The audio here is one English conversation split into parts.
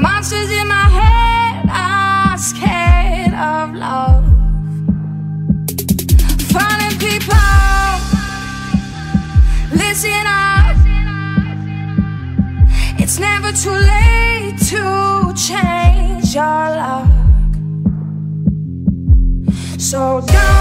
monsters in my head are scared of love. Funny people, listen up. It's never too late to change your luck. So don't.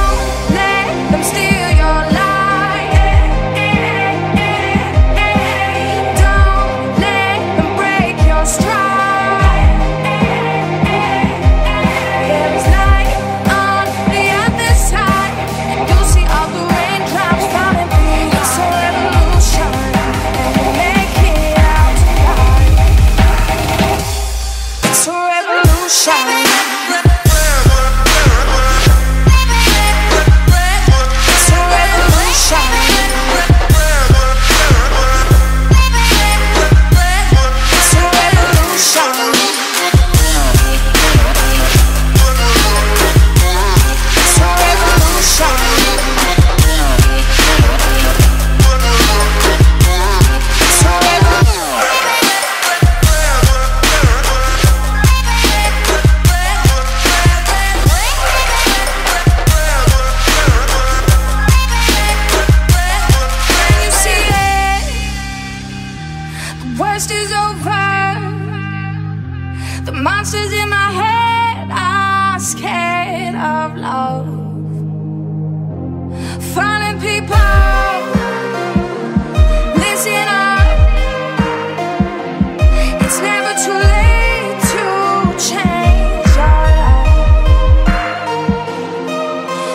worst is over. The monsters in my head are scared of love. Falling people, listen up. It's never too late to change your life.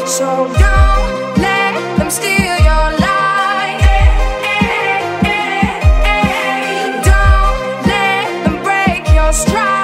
So don't let them steal. lost try.